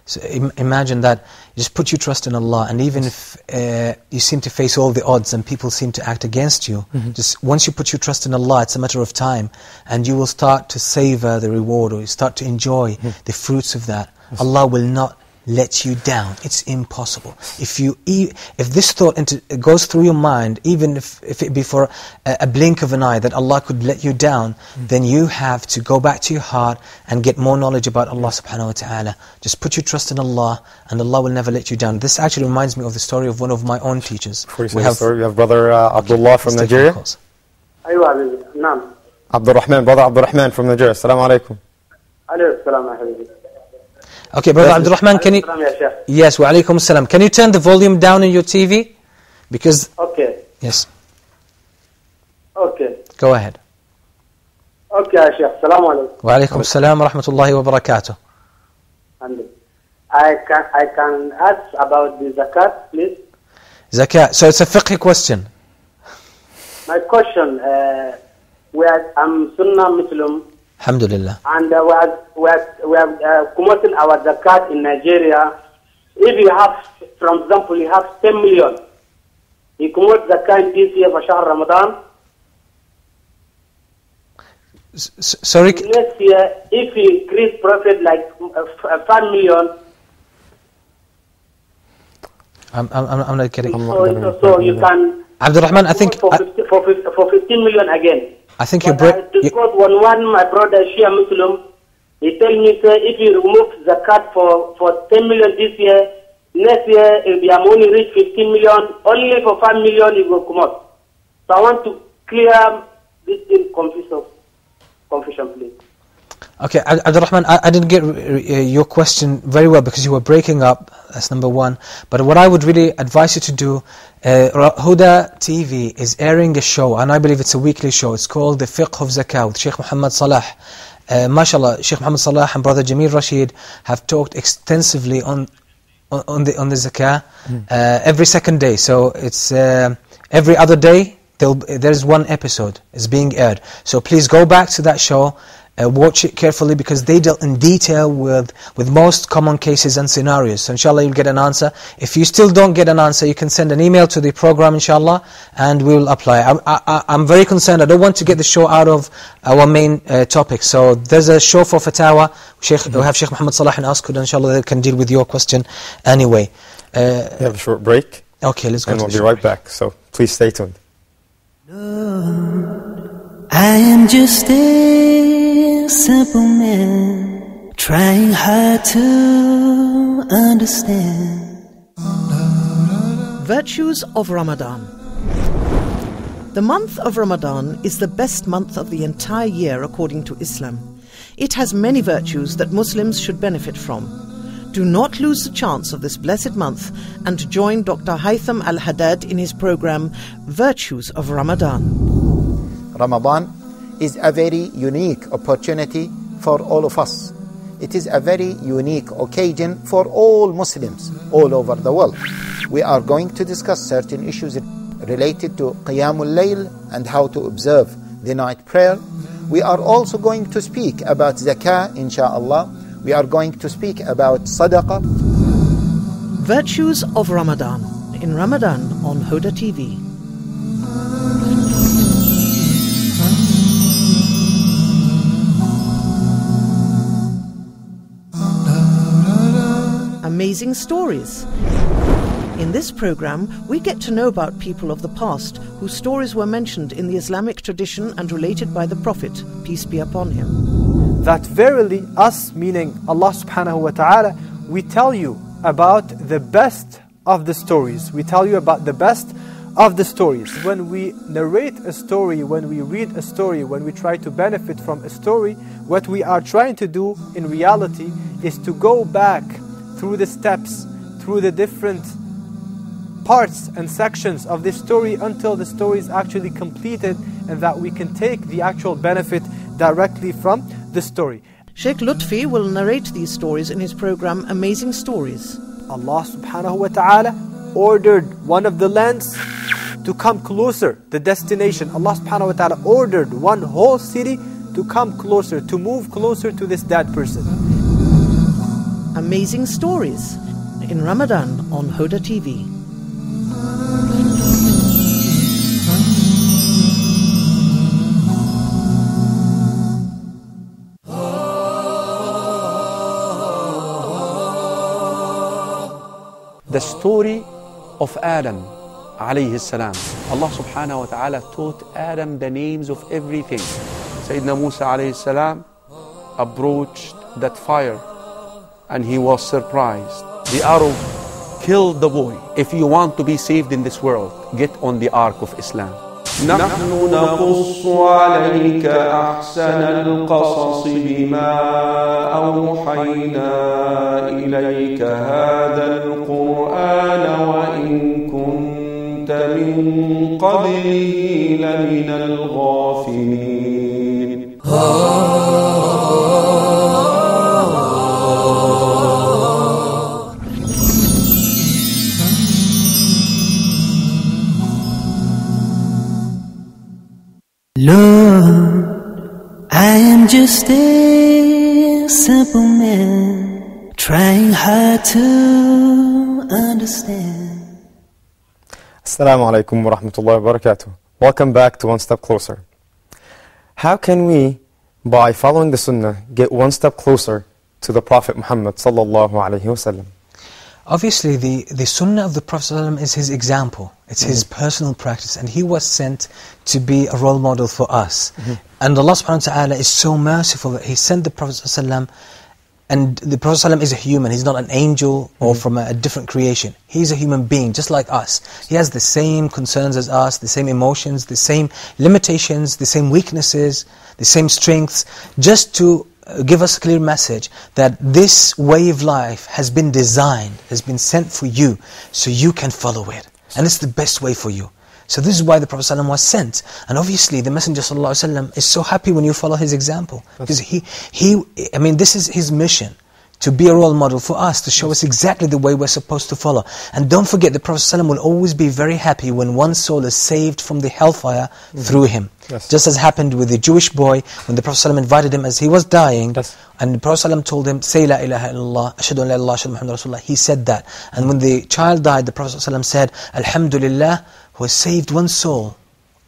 So Im- imagine that you just put your trust in Allah, and even if uh, you seem to face all the odds and people seem to act against you, Mhm. just once you put your trust in Allah, it's a matter of time, and you will start to savor the reward, or you start to enjoy the fruits of that. Allah will not lets you down. It's impossible. If you if this thought into, goes through your mind, even if, if it be for a, blink of an eye that Allah could let you down, mm. then you have to go back to your heart and get more knowledge about Allah subhanahu wa ta'ala. Just put your trust in Allah and Allah will never let you down. This actually reminds me of the story of one of my own teachers. Before you we have, story, we have brother uh, Abdullah from Nigeria. Abdul Rahman, brother Abdul Rahman from Nigeria. Assalamu alaikum. Okay, Brother Abdul Rahman, can you... Yes, wa alaikum salam. Can you turn the volume down in your TV? Because... Okay. Yes. Okay. Go ahead. Okay, ya Sheikh. Assalamu alaikum. Wa alaikum salam wa rahmatullahi wa barakatuh. I can, I can ask about the zakat, please. Zakat. So it's a fiqh question. My question, uh, where I'm Sunnah Muslim, Alhamdulillah. and uh, we are we are, we are uh, promoting our zakat in Nigeria if you have for example you have 10 million you promote zakat this year for Shahr Ramadan S- sorry, next year if you increase profit like uh, f- uh, 5 million I'm, I'm, I'm not getting... so, so, so you can Abdul Rahman, I think... for 50, for, 50, for 15 million again. I think you're... I you, discussed one one my brother Shia Muslim. He tell me say if you remove zakat for for 10 million this year, next year if the money reach 15 million, only for 5 million it will come out. So I want to clear this thing confusion, confusion please. Okay, Ab- Abdul Rahman, I, I didn't get uh, your question very well because you were breaking up. That's number one. But what I would really advise you to do, uh, Huda TV is airing a show, and I believe it's a weekly show. It's called The Fiqh of Zakah with Sheikh Muhammad Salah. Uh, mashallah, Sheikh Muhammad Salah and Brother Jamil Rashid have talked extensively on on, on the on the zakah uh, every second day. So it's uh, every other day. There's one episode is being aired. So please go back to that show. Uh, watch it carefully because they deal in detail with, with most common cases and scenarios. So inshallah you'll get an answer. If you still don't get an answer, you can send an email to the program inshallah and we will apply. I'm, I, I- I'm very concerned. I don't want to get the show out of our main uh, topic. So there's a show for Fatawa. Sheikh, We have Sheikh Muhammad Salah and Ask Huda inshallah they can deal with your question anyway. Uh, We have a short break. Okay, let's go And to we'll be right back. So please stay tuned. I am just a simple man trying hard to understand. Virtues of Ramadan. The month of Ramadan is the best month of the entire year according to Islam. It has many virtues that Muslims should benefit from. Do not lose the chance of this blessed month and join Dr. Haytham Al Haddad in his program Virtues of Ramadan. Ramadan is a very unique opportunity for all of us. It is a very unique occasion for all Muslims all over the world. We are going to discuss certain issues related to Qiyamul Layl and how to observe the night prayer. We are also going to speak about zakah, inshallah. We are going to speak about sadaqah. Virtues of Ramadan in Ramadan on Huda TV. Amazing stories. In this program, we get to know about people of the past whose stories were mentioned in the Islamic tradition and related by the Prophet, peace be upon him. That verily us, meaning Allah subhanahu wa ta'ala, we tell you about the best of the stories. We tell you about the best of the stories. When we narrate a story, when we read a story, when we try to benefit from a story, what we are trying to do in reality is to go back through the steps, through the different parts and sections of this story until the story is actually completed and that we can take the actual benefit directly from the story. Sheikh Lutfi will narrate these stories in his program Amazing Stories. Allah subhanahu wa ta'ala ordered one of the lands to come closer, the destination. Allah subhanahu wa ta'ala ordered one whole city to come closer, to move closer to this dead person. Amazing Stories in Ramadan on Huda TV. The story of Adam alayhi salam. Allah subhanahu wa ta'ala taught Adam the names of everything. Sayyidina Musa alayhi salam approached that fire and he was surprised. The arrow killed the boy. If you want to be saved in this world, get on the ark of Islam. نحن نقص عليك أحسن القصص بما أوحينا إليك هذا القرآن وإن كنت من قبله لمن الغافلين Lord, I am just a simple man trying hard to understand. Assalamu alaikum wa rahmatullahi wa barakatuh. Welcome back to One Step Closer. How can we, by following the Sunnah, get one step closer to the Prophet Muhammad sallallahu alaihi wasallam? Obviously, the, the sunnah of the Prophet ﷺ is his example. It's his personal practice. And he was sent to be a role model for us. And Allah subhanahu wa ta'ala is so merciful that He sent the Prophet ﷺ and the Prophet ﷺ is a human. He's not an angel or from a, a different creation. He's a human being, just like us. He has the same concerns as us, the same emotions, the same limitations, the same weaknesses, the same strengths, just to uh, give us a clear message that this way of life has been designed, has been sent for you, so you can follow it. And it's the best way for you. So this is why the Prophet ﷺ was sent. And obviously the Messenger ﷺ is so happy when you follow his example. Because he, he, I mean, this is his mission To be a role model for us, to show us exactly the way we're supposed to follow. And don't forget, the Prophet ﷺ will always be very happy when one soul is saved from the hellfire through him. Yes. Just as happened with the Jewish boy, when the Prophet ﷺ invited him as he was dying, and the Prophet ﷺ told him, say La ilaha illallah, ashhadu an la ilaha illallah, Muhammad Rasulullah. He said that. And when the child died, the Prophet ﷺ said, Alhamdulillah, who has saved one soul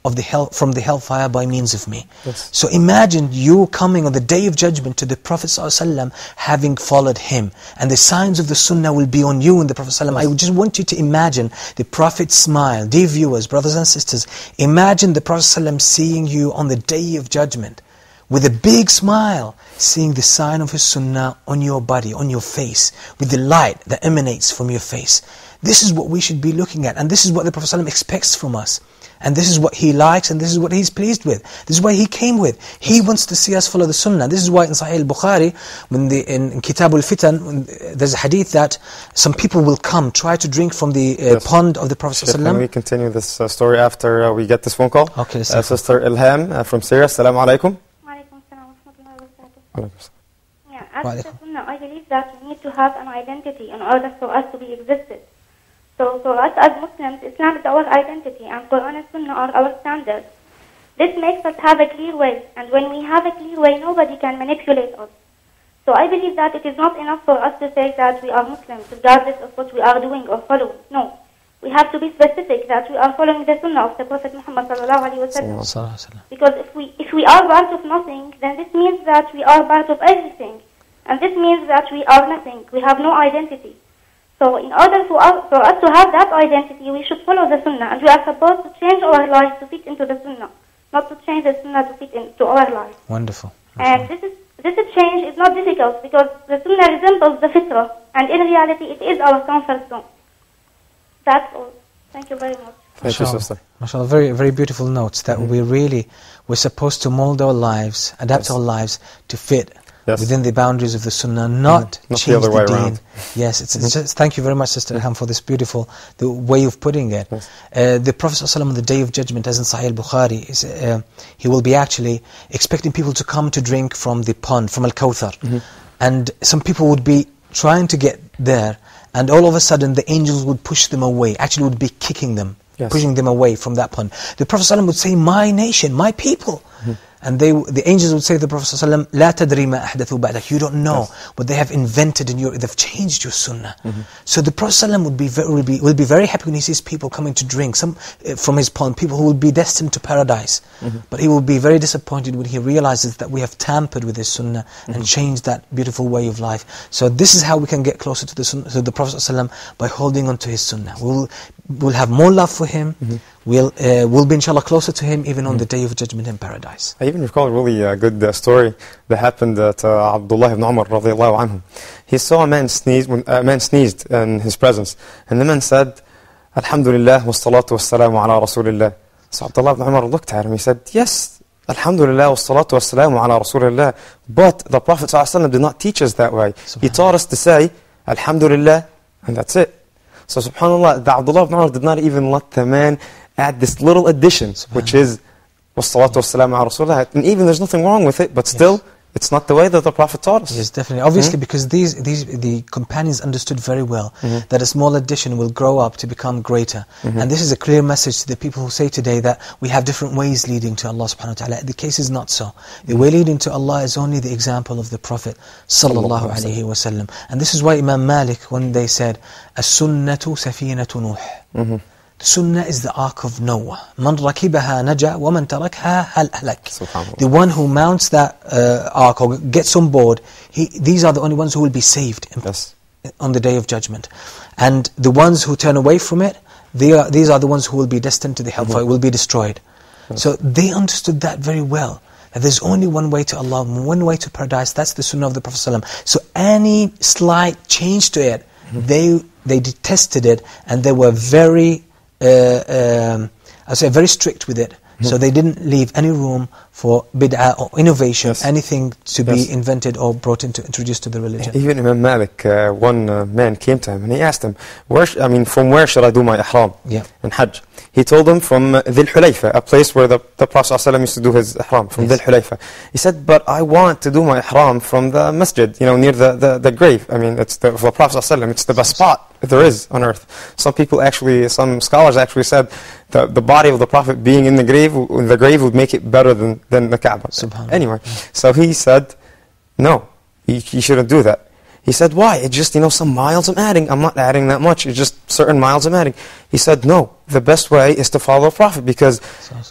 of the hell, from the hellfire by means of me. Yes. So imagine you coming on the day of judgment to the Prophet ﷺ having followed him. And the signs of the sunnah will be on you and the Prophet ﷺ. I just want you to imagine the Prophet's smile. Dear viewers, brothers and sisters, imagine the Prophet ﷺ seeing you on the day of judgment with a big smile, seeing the sign of his sunnah on your body, on your face, with the light that emanates from your face. This is what we should be looking at, and this is what the Prophet ﷺ expects from us. And this is what he likes, and this is what he's pleased with. This is why he came with. He wants to see us follow the sunnah. This is why in Sahih al-Bukhari, when the, in, in Kitab al-Fitan, there's a hadith that some people will come, try to drink from the uh, pond of the Prophet Sheikh, Can we continue this uh, story after uh, we get this phone call? Okay, let's uh. Sister Ilham uh, from Syria. Assalamu alaikum. Yeah, as the Sunnah, I believe that we need to have an identity in order for us to be existed. So for us as Muslims, Islam is our identity and Quran and Sunnah are our standards. This makes us have a clear way, and when we have a clear way, nobody can manipulate us. So I believe that it is not enough for us to say that we are Muslims, regardless of what we are doing or following. No. We have to be specific that we are following the Sunnah of the Prophet Muhammad sallallahu alaihi wasallam. Because if we if we are part of nothing, then this means that we are part of everything, and this means that we are nothing. We have no identity. So in order for us, for us to have that identity, we should follow the Sunnah, and we are supposed to change our lives to fit into the Sunnah, not to change the Sunnah to fit into our lives. Wonderful. And this is this change is not difficult because the Sunnah resembles the Fitrah, and in reality, it is our comfort zone. That's all. Thank you very much. Thank you, Mashallah. sister. Mashallah, very, very beautiful notes that we mm-hmm. really, we're supposed to mold our lives, adapt our lives to fit within the boundaries of the Sunnah, not Not the change other way deen. around. Yes, it's, it's just, thank you very much, Sister Ilham, for this beautiful the way of putting it. Uh, the Prophet ﷺ on the Day of Judgment, as in Sahih al-Bukhari, is, uh, he will be actually expecting people to come to drink from the pond, from Al-Kawthar. And some people would be trying to get there, and all of a sudden the angels would push them away, actually would be kicking them, Yes. pushing them away from that pond. The Prophet ﷺ would say, my nation, my people. And they, the angels would say to the Prophet ﷺ, لا تدري ما أحدثوا بعدك. You don't know what they have invented in your, they've changed your sunnah. So the Prophet ﷺ would be, very, will, be, will be very happy when he sees people coming to drink some, uh, from his pond, people who will be destined to paradise. But he will be very disappointed when he realizes that we have tampered with his sunnah and changed that beautiful way of life. So this is how we can get closer to the, sunnah, to the Prophet ﷺ by holding on to his sunnah. We'll, we'll have more love for him. We'll, uh, we'll be inshallah closer to him even on the day of judgment in paradise. I even recall a really uh, good uh, story that happened at uh, Abdullah ibn Umar radiallahu anhu. He saw a man sneeze when a man sneezed in his presence, and the man said, "Alhamdulillah wa salatu wa salamu ala Rasulillah." So Abdullah ibn Umar looked at him. He said, "Yes, Alhamdulillah wa salatu wa salamu ala Rasulillah." But the Prophet ﷺ did not teach us that way. He taught us to say, "Alhamdulillah," and that's it. So Subhanallah, the Abdullah ibn Umar did not even let the man add this little addition, which is wassalatu wassalamu ala rasulullah. And even there's nothing wrong with it, but still, it's not the way that the Prophet taught us. Yes, definitely. Obviously, Mhm. because these, these, the companions understood very well Mhm. that a small addition will grow up to become greater. Mhm. And this is a clear message to the people who say today that we have different ways leading to Allah subhanahu wa ta'ala. The case is not so. The way leading to Allah is only the example of the Prophet sallallahu alayhi wa sallam. And this is why Imam Malik, when they said, As-sunnatu safinatu Nuh. The sunnah is the ark of Noah. Man rakibaha naja wa man tarakha hal halak. The one who mounts that uh, ark or gets on board, he, these are the only ones who will be saved in- on the day of judgment. And the ones who turn away from it, they are, these are the ones who will be destined to the hellfire, will be destroyed. So they understood that very well. That there's only one way to Allah, one way to paradise. That's the sunnah of the Prophet ﷺ. So any slight change to it, they they detested it, and they were very, uh, um, I say, very strict with it. So they didn't leave any room for bid'ah or innovation, anything to be invented or brought into introduced to the religion. Even Imam Malik, uh, one uh, man came to him and he asked him, where sh- I mean, from where should I do my ihram Yeah. in Hajj? He told him from uh, Dhul Hulayfa, a place where the, the Prophet ﷺ used to do his ihram, from Dhul Hulayfa. He said, but I want to do my ihram from the masjid, you know, near the, the, the grave. I mean, it's the, for the Prophet ﷺ, it's the best spot there is on earth. Some people actually, some scholars actually said the, the body of the Prophet being in the grave, in the grave would make it better than, than the Kaaba. Anyway, so he said, no, you, you shouldn't do that. He said, why? It's just, you know, some miles I'm adding. I'm not adding that much. It's just certain miles I'm adding. He said, no, the best way is to follow the Prophet because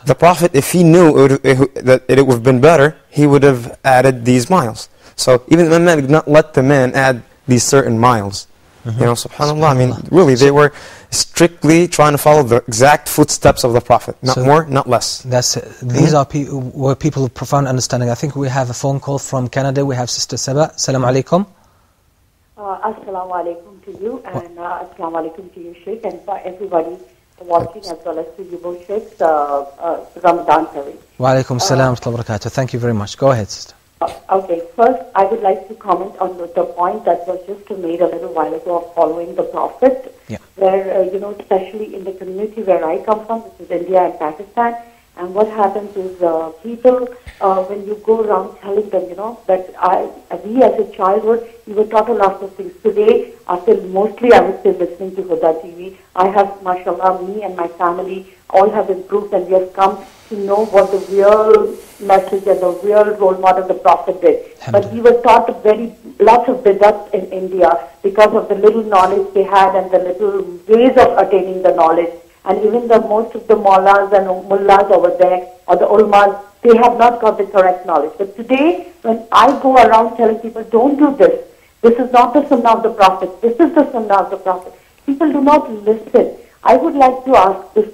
the Prophet, if he knew it would, it, that it would have been better, he would have added these miles. So even Imam Malik did not let the man add these certain miles. You mm-hmm. know, subhanAllah, I mean, really, they were strictly trying to follow the exact footsteps of the Prophet. Not So- more, not less. That's it. Mm-hmm. These are pe- were people of profound understanding. I think we have a phone call from Canada. We have Sister Saba. Assalamu alaikum. Uh, assalamu alaikum to you and uh, assalamu alaikum to you, Sheikh, and for everybody watching as well as to you both, Sheikhs, uh, uh, Ramadan Kareem. Wa alaikum salam wa wa barakatuh. Thank you very much. Go ahead, sister. Uh, okay, first I would like to comment on the, the point that was just made a little while ago of following the Prophet, Yeah. where, uh, you know, especially in the community where I come from, which is India and Pakistan, and what happens is uh, people, uh, when you go around telling them, you know, that I, we as a childhood, we were taught a lot of things. Today, after mostly I would say listening to Huda TV, I have, mashallah, me and my family all have improved and we have come to know what the real message and the real role model the Prophet did. But we were taught very lots of bidat in India because of the little knowledge they had and the little ways of attaining the knowledge. And even the most of the mullahs and mullahs over there or the ulmas, they have not got the correct knowledge. But today, when I go around telling people, don't do this, this is not the sunnah of the Prophet, this is the sunnah of the Prophet, people do not listen. I would like to ask this,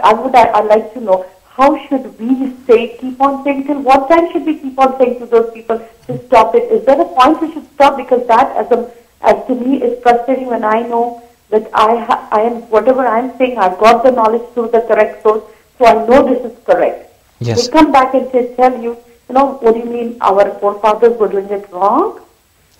I would I, I'd like to know how should we say, keep on saying, till what time should we keep on saying to those people to stop it? Is there a point we should stop? Because that, as, a, as to me, is frustrating when I know that I, ha- I am, whatever I'm saying, I've got the knowledge through the correct source, so I know this is correct. Yes. They come back and say, tell you, you know, what do you mean our forefathers were doing it wrong?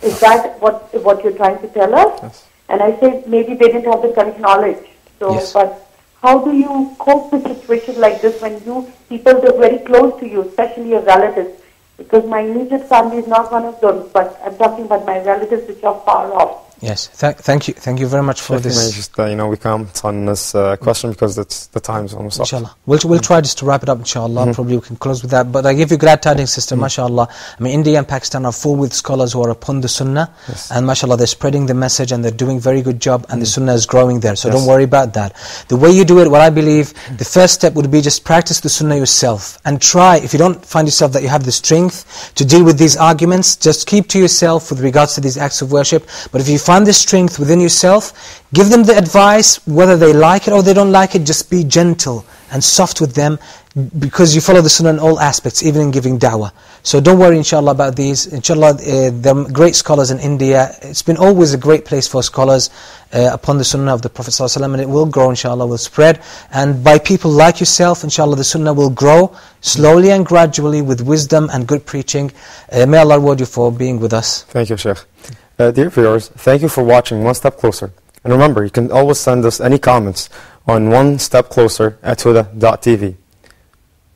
Is that what what you're trying to tell us? Yes. And I say maybe they didn't have the correct knowledge. So, Yes. but how do you cope with situation like this when you people that are very close to you, especially your relatives? Because my immediate family is not one of those, but I'm talking about my relatives which are far off. Yes. Th- thank you. Thank you very much for If this. just, uh, you know, we comment on this uh, question because it's, the time's almost up. We'll, we'll try just to wrap it up, inshallah. Mhm. Probably we can close with that. But I give you glad tidings, sister, mashallah. I mean, India and Pakistan are full with scholars who are upon the sunnah. And mashallah, they're spreading the message and they're doing very good job and the sunnah is growing there. So Yes. don't worry about that. The way you do it, what I believe, the first step would be just practice the sunnah yourself. And try, if you don't find yourself that you have the strength to deal with these arguments, just keep to yourself with regards to these acts of worship. But if you find the strength within yourself, give them the advice, whether they like it or they don't like it, just be gentle and soft with them because you follow the sunnah in all aspects, even in giving da'wah. So don't worry inshallah about these. Inshallah, uh, there are great scholars in India. It's been always a great place for scholars uh, upon the sunnah of the Prophet ﷺ and it will grow inshallah, will spread. And by people like yourself, inshallah, the sunnah will grow slowly and gradually with wisdom and good preaching. Uh, may Allah reward you for being with us. Thank you, Sheikh. Uh, dear viewers, thank you for watching One Step Closer. And remember, you can always send us any comments on One Step Closer at huda.tv.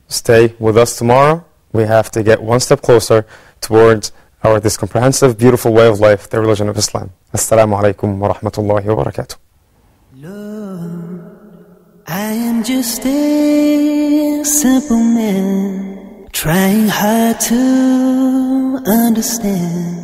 Stay with us tomorrow. We have to get one step closer towards our this comprehensive, beautiful way of life, the religion of Islam. Assalamu alaikum wa rahmatullahi wa barakatuh. I am just a simple man trying hard to understand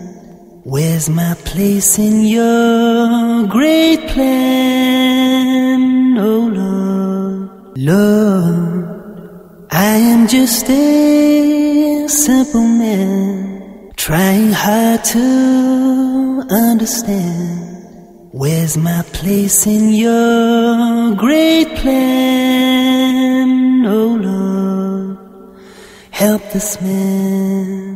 where's my place in your great plan. Oh Lord, Lord, I am just a simple man trying hard to understand. Where's my place in your great plan? Oh Lord, help this man.